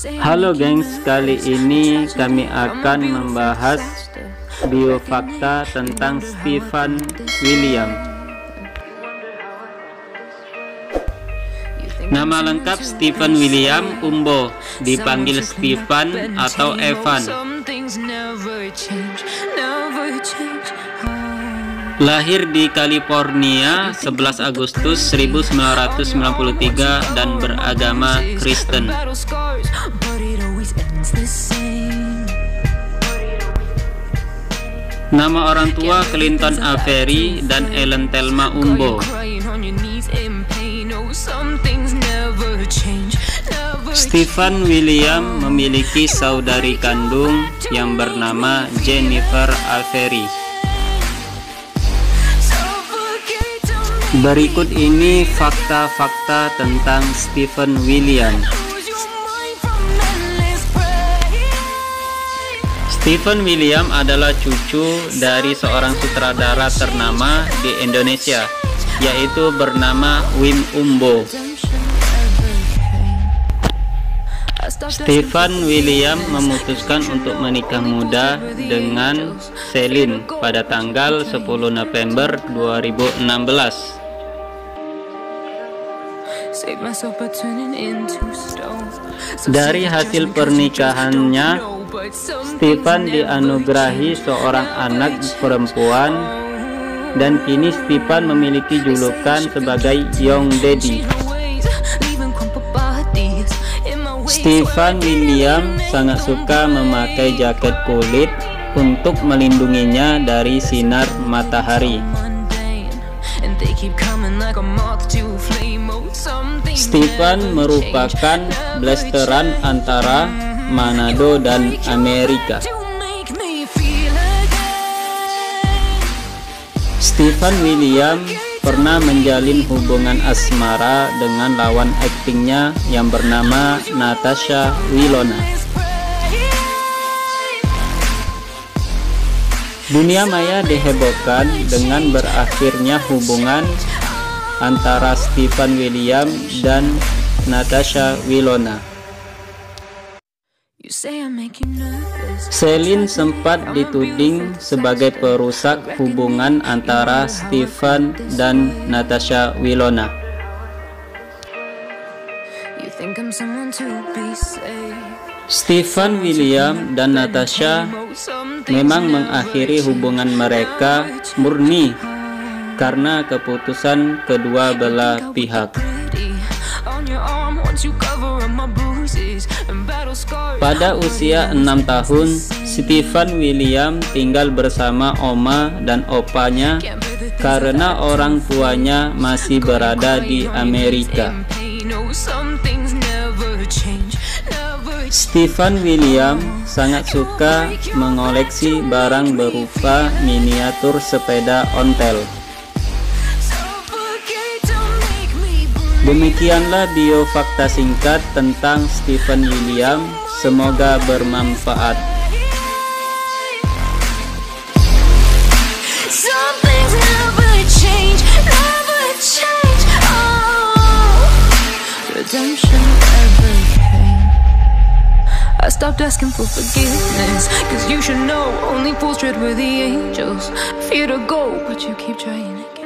Halo gengs, kali ini kami akan membahas biofakta tentang Stephen William. Nama lengkap Stephen William Umbo, dipanggil Stephen atau Evan. Lahir di California 11 Agustus 1993 dan beragama Kristen. Nama orang tua Clinton Avery dan Ellen Thelma Umbo. Stephen William memiliki saudari kandung yang bernama Jennifer Avery. Berikut ini fakta-fakta tentang Stephen William. Stephen William adalah cucu dari seorang sutradara ternama di Indonesia, yaitu bernama Wim Umbo. Stephen William memutuskan untuk menikah muda dengan Celine pada tanggal 10 November 2016. Dari hasil pernikahannya, Stephen dianugerahi seorang anak perempuan dan kini Stephen memiliki julukan sebagai Young Daddy. Stephen William sangat suka memakai jaket kulit untuk melindunginya dari sinar matahari. Stephen merupakan blasteran antara Manado dan Amerika. Stephen William pernah menjalin hubungan asmara dengan lawan aktingnya yang bernama Natasha Wilona. Dunia maya dihebohkan dengan berakhirnya hubungan antara Stephen William dan Natasha Wilona. Celine sempat dituding sebagai perusak hubungan antara Stephen dan Natasha Wilona. Stephen William dan Natasha memang mengakhiri hubungan mereka murni karena keputusan kedua belah pihak. Pada usia enam tahun, Stephen William tinggal bersama oma dan opanya karena orang tuanya masih berada di Amerika. Stephen William sangat suka mengoleksi barang berupa miniatur sepeda ontel. Demikianlah bio fakta singkat tentang Stephen William. Semoga bermanfaat. I stopped asking for forgiveness Cause you should know Only fools tread where the angels. Fear to go But you keep trying